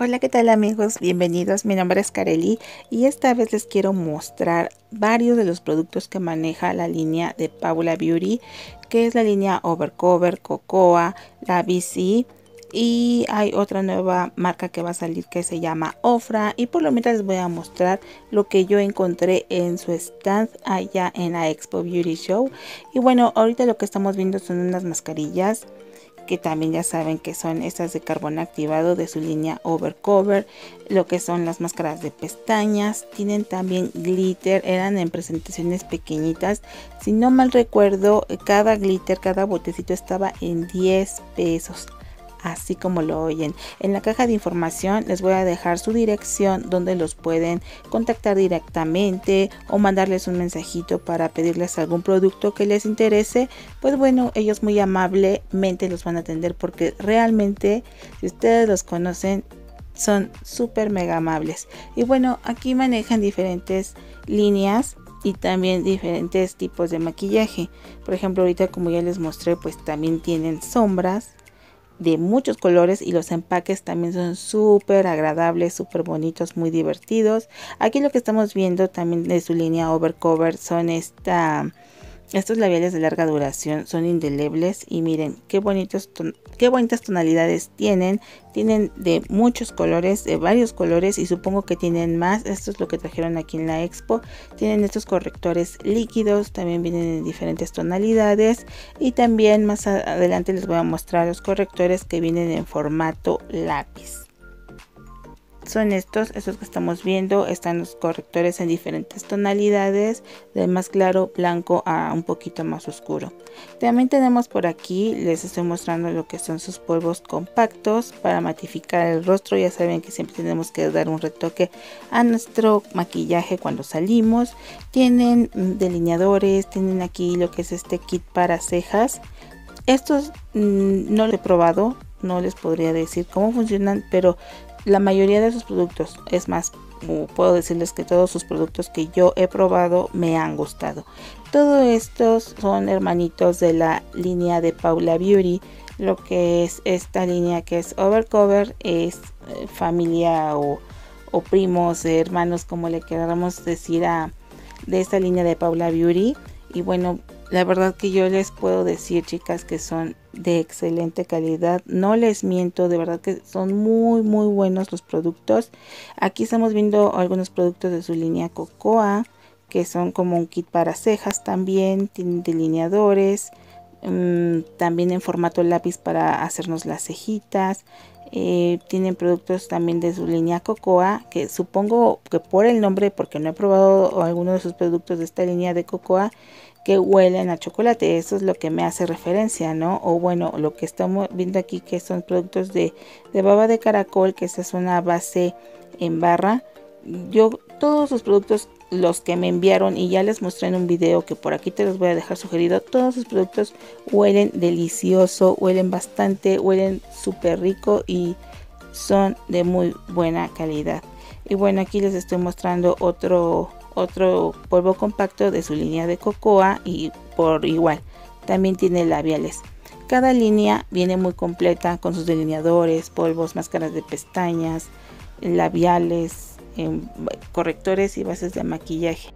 Hola, ¿qué tal amigos? Bienvenidos, mi nombre es Kareli y esta vez les quiero mostrar varios de los productos que maneja la línea de Paula Beauty, que es la línea Overcover, Cocoa, la BC y hay otra nueva marca que va a salir que se llama Ofra y por lo menos les voy a mostrar lo que yo encontré en su stand allá en la Expo Beauty Show y bueno, ahorita lo que estamos viendo son unas mascarillas que también ya saben que son estas de carbón activado de su línea Overcover, lo que son las máscaras de pestañas, tienen también glitter, eran en presentaciones pequeñitas, si no mal recuerdo, cada glitter, cada botecito estaba en 10 pesos así como lo oyen. En la caja de información les voy a dejar su dirección donde los pueden contactar directamente o mandarles un mensajito para pedirles algún producto que les interese. Pues bueno, ellos muy amablemente los van a atender porque realmente si ustedes los conocen son súper mega amables. Y bueno, aquí manejan diferentes líneas y también diferentes tipos de maquillaje. Por ejemplo, ahorita como ya les mostré, pues también tienen sombras, de muchos colores y los empaques también son súper agradables, súper bonitos, muy divertidos. Aquí lo que estamos viendo también de su línea Overcover son esta estos labiales de larga duración son indelebles y miren qué bonitos qué bonitas tonalidades tienen. Tienen de muchos colores, de varios colores y supongo que tienen más. Esto es lo que trajeron aquí en la expo. Tienen estos correctores líquidos, también vienen en diferentes tonalidades y también más adelante les voy a mostrar los correctores que vienen en formato lápiz son estos, estos que estamos viendo, están los correctores en diferentes tonalidades, de más claro, blanco a un poquito más oscuro. También tenemos por aquí, les estoy mostrando lo que son sus polvos compactos para matificar el rostro, ya saben que siempre tenemos que dar un retoque a nuestro maquillaje cuando salimos. Tienen delineadores, tienen aquí lo que es este kit para cejas. Estos mm, no lo he probado, no les podría decir cómo funcionan, pero la mayoría de sus productos, es más, puedo decirles que todos sus productos que yo he probado me han gustado. Todos estos son hermanitos de la línea de Paula Beauty. Lo que es esta línea que es Overcover es eh, familia o, primos, hermanos, como le queramos decir a de esta línea de Paula Beauty. Y bueno, la verdad que yo les puedo decir, chicas, que son de excelente calidad. No les miento, de verdad que son muy, muy buenos los productos. Aquí estamos viendo algunos productos de su línea Cocoa, que son como un kit para cejas también. Tienen delineadores, mm, también en formato lápiz para hacernos las cejitas. Eh, tienen productos también de su línea Cocoa, que supongo que por el nombre, porque no he probado alguno de sus productos de esta línea de Cocoa, que huelen a chocolate. Eso es lo que me hace referencia, ¿no? O bueno, lo que estamos viendo aquí que son productos de, de baba de caracol, que esa es una base en barra. Yo todos los productos los que me enviaron y ya les mostré en un video que por aquí te los voy a dejar sugerido. Todos los productos huelen delicioso, huelen bastante, huelen súper rico y son de muy buena calidad. Y bueno, aquí les estoy mostrando otro otro polvo compacto de su línea de cocoa y por igual también tiene labiales. Cada línea viene muy completa con sus delineadores, polvos, máscaras de pestañas, labiales, em, correctores y bases de maquillaje.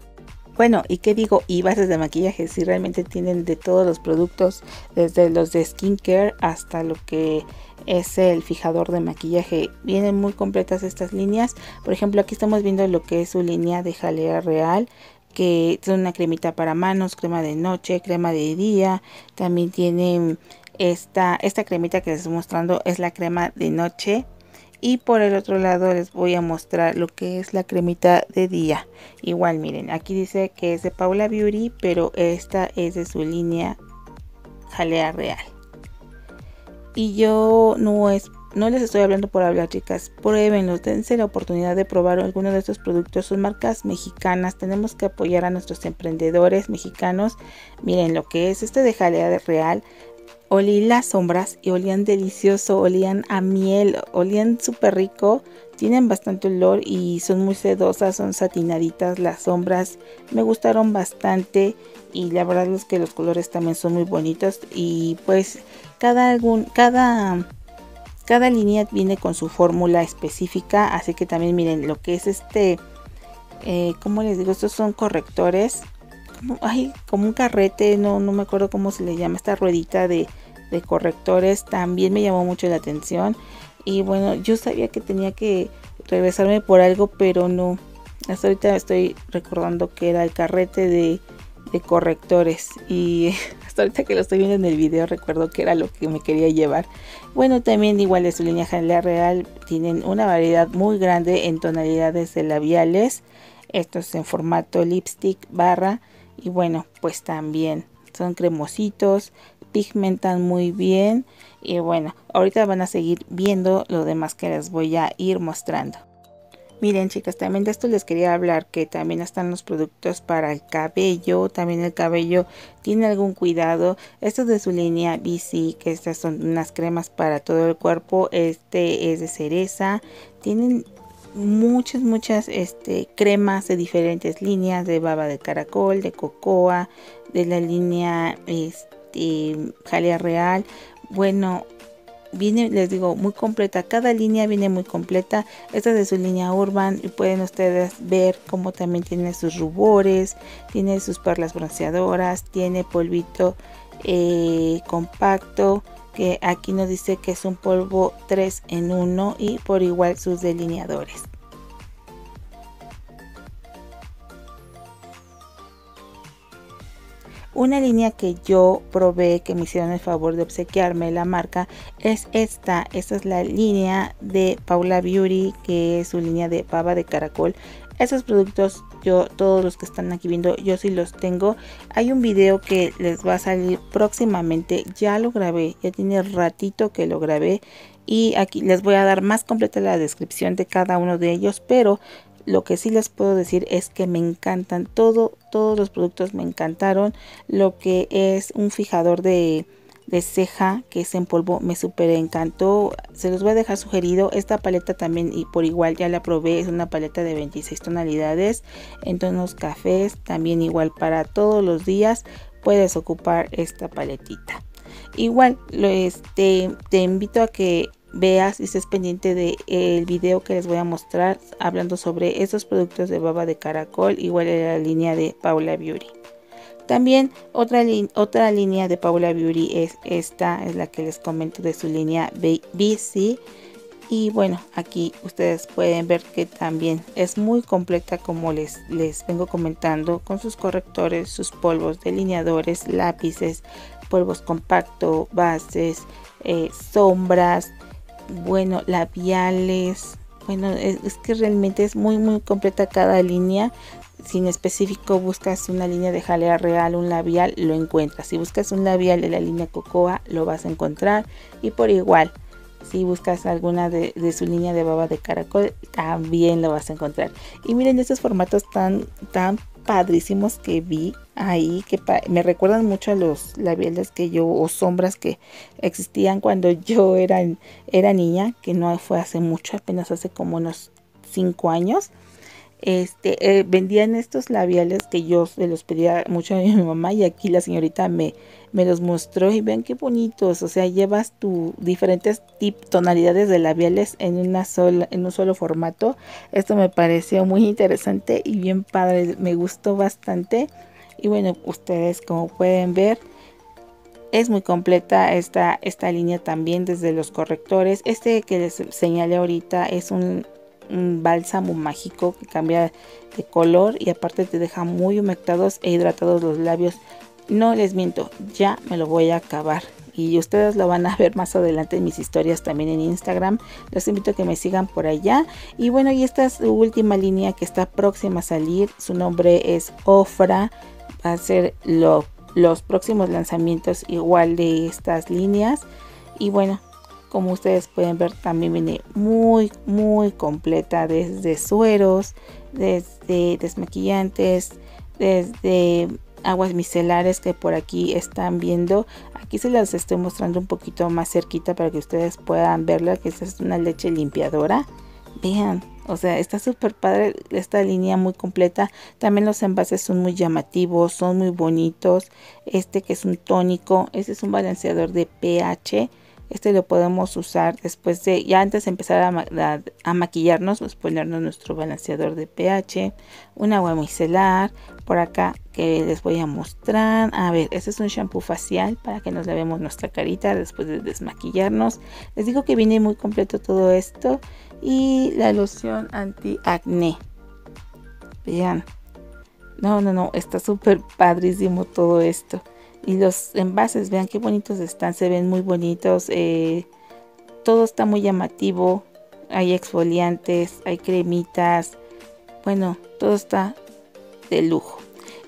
Bueno, ¿y qué digo? Y bases de maquillaje, si realmente tienen de todos los productos, desde los de skincare hasta lo que es el fijador de maquillaje. Vienen muy completas estas líneas. Por ejemplo, aquí estamos viendo lo que es su línea de jalea real que es una cremita para manos, crema de noche, crema de día. También tienen esta, esta cremita que les estoy mostrando es la crema de noche. Y por el otro lado les voy a mostrar lo que es la cremita de día. Igual miren, aquí dice que es de Paula Beauty, pero esta es de su línea jalea real. Y yo no es no les estoy hablando por hablar, chicas. Pruébenlos, dense la oportunidad de probar alguno de estos productos. Son marcas mexicanas. Tenemos que apoyar a nuestros emprendedores mexicanos. Miren lo que es este de jalea real. Olí las sombras y olían delicioso, olían a miel, olían súper rico. Tienen bastante olor y son muy sedosas, son satinaditas las sombras. Me gustaron bastante y la verdad es que los colores también son muy bonitos. Y pues cada, algún, cada cada línea viene con su fórmula específica así que también miren lo que es este eh, como les digo estos son correctores como, como un carrete no, no me acuerdo cómo se le llama esta ruedita de, correctores también me llamó mucho la atención. Y bueno yo sabía que tenía que regresarme por algo pero no. Hasta ahorita estoy recordando que era el carrete de, correctores. Y hasta ahorita que lo estoy viendo en el video recuerdo que era lo que me quería llevar. Bueno también igual de su línea general real tienen una variedad muy grande en tonalidades de labiales. Estos en formato lipstick barra y bueno pues también son cremositos pigmentan muy bien y bueno ahorita van a seguir viendo lo demás que les voy a ir mostrando Miren chicas, también de esto les quería hablar que también están los productos para el cabello. También el cabello tiene algún cuidado. Esto es de su línea BC, que estas son unas cremas para todo el cuerpo. Este es de cereza. Tienen muchas, muchas este, cremas de diferentes líneas. De baba de caracol, de cocoa, de la línea este, jalea real. Bueno, viene les digo muy completa cada línea viene muy completa esta es de su línea urban y pueden ustedes ver cómo también tiene sus rubores tiene sus perlas bronceadoras tiene polvito eh, compacto que aquí nos dice que es un polvo 3 en 1 y por igual sus delineadores Una línea que yo probé, que me hicieron el favor de obsequiarme la marca, es esta. Esta es la línea de Paula Beauty, que es su línea de pava de caracol. Esos productos, yo, todos los que están aquí viendo, yo sí los tengo. Hay un video que les va a salir próximamente. Ya lo grabé, ya tiene ratito que lo grabé. Y aquí les voy a dar más completa la descripción de cada uno de ellos. Pero lo que sí les puedo decir es que me encantan todo, todos los productos me encantaron. Lo que es un fijador de, ceja que es en polvo me super encantó. Se los voy a dejar sugerido. Esta paleta también y por igual ya la probé. Es una paleta de 26 tonalidades en tonos cafés. También igual para todos los días puedes ocupar esta paletita. Igual este, te invito a que veas y estés pendiente del el video que les voy a mostrar hablando sobre estos productos de baba de caracol igual en la línea de Paula Beauty también otra, otra línea de Paula Beauty es esta es la que les comento de su línea BC y bueno aquí ustedes pueden ver que también es muy completa como les, les vengo comentando con sus correctores sus polvos delineadores lápices polvos compacto bases eh, sombras bueno, labiales. Bueno, es, que realmente es muy muy completa cada línea. Si en específico buscas una línea de jalea real, un labial, lo encuentras. Si buscas un labial de la línea Cocoa, lo vas a encontrar. Y por igual, si buscas alguna de, su línea de baba de caracol, también lo vas a encontrar. Y miren estos formatos tan, tan padrísimos que vi ahí, que me recuerdan mucho a los labiales que yo, o sombras que existían cuando yo era, era niña, que no fue hace mucho, apenas hace como unos 5 años este, eh, vendían estos labiales que yo se los pedía mucho a mi mamá y aquí la señorita me, me los mostró y vean qué bonitos, o sea, llevas tu diferentes tip, tonalidades de labiales en, una sola, en un solo formato. Esto me pareció muy interesante y bien padre, me gustó bastante. Y bueno, ustedes como pueden ver, es muy completa esta, esta línea también desde los correctores. Este que les señalé ahorita es un un bálsamo mágico que cambia de color y aparte te deja muy humectados e hidratados los labios. No les miento, ya me lo voy a acabar y ustedes lo van a ver más adelante en mis historias también en Instagram. Los invito a que me sigan por allá. Y bueno, y esta es su última línea que está próxima a salir. Su nombre es Ofra. Va a ser los próximos lanzamientos igual de estas líneas. Y bueno, como ustedes pueden ver también viene muy muy completa desde sueros, desde desmaquillantes, desde aguas micelares que por aquí están viendo. Aquí se las estoy mostrando un poquito más cerquita para que ustedes puedan verla que esta es una leche limpiadora. Vean, o sea, está súper padre esta línea muy completa. También los envases son muy llamativos, son muy bonitos. Este que es un tónico, este es un balanceador de pH Este lo podemos usar después de, ya antes de empezar a, maquillarnos, pues ponernos nuestro balanceador de pH, un agua micelar, por acá que les voy a mostrar. A ver, este es un shampoo facial para que nos lavemos nuestra carita después de desmaquillarnos. Les digo que viene muy completo todo esto. Y la loción anti acné. Vean. No, no, no, está súper padrísimo todo esto. Y los envases, vean qué bonitos están, se ven muy bonitos. Eh, todo está muy llamativo. Hay exfoliantes, hay cremitas. Bueno, todo está de lujo.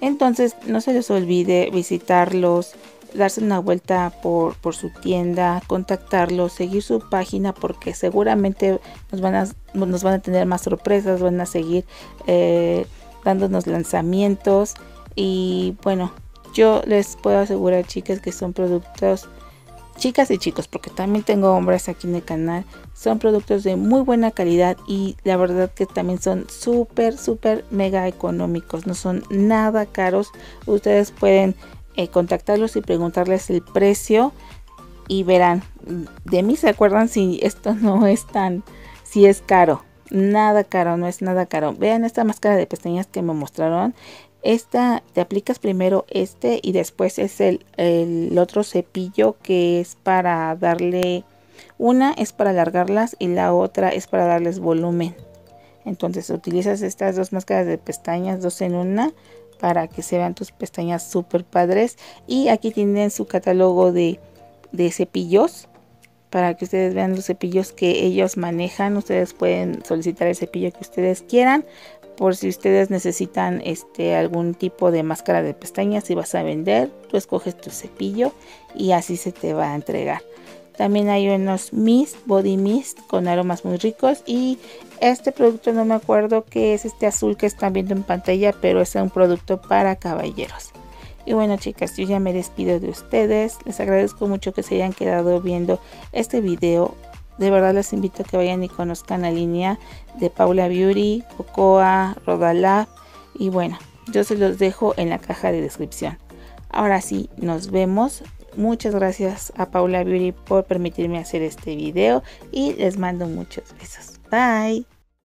Entonces, no se les olvide visitarlos, darse una vuelta por, su tienda, contactarlos, seguir su página porque seguramente nos van a, nos van a tener más sorpresas, van a seguir eh, dándonos lanzamientos y bueno, yo les puedo asegurar, chicas, que son productos, chicas y chicos, porque también tengo hombres aquí en el canal, son productos de muy buena calidad y la verdad que también son súper, súper mega económicos, no son nada caros. Ustedes pueden eh, contactarlos y preguntarles el precio y verán, de mí se acuerdan si esto no es tan, si es caro. Nada caro, no es nada caro. Vean esta máscara de pestañas que me mostraron. Esta te aplicas primero este y después es el, el otro cepillo que es para darle una es para alargarlas y la otra es para darles volumen. Entonces utilizas estas dos máscaras de pestañas, dos en una, para que se vean tus pestañas súper padres. Y aquí tienen su catálogo de, de cepillos para que ustedes vean los cepillos que ellos manejan. Ustedes pueden solicitar el cepillo que ustedes quieran por si ustedes necesitan este algún tipo de máscara de pestañas y vas a vender, tú escoges tu cepillo y así se te va a entregar. También hay unos mist, body mist con aromas muy ricos y este producto no me acuerdo que es este azul que están viendo en pantalla, pero es un producto para caballeros. Y bueno chicas, yo ya me despido de ustedes. Les agradezco mucho que se hayan quedado viendo este video de verdad les invito a que vayan y conozcan la línea de Paula Beauty, Cocoa, Rodalab y bueno, yo se los dejo en la caja de descripción. Ahora sí, nos vemos. Muchas gracias a Paula Beauty por permitirme hacer este video y les mando muchos besos. Bye.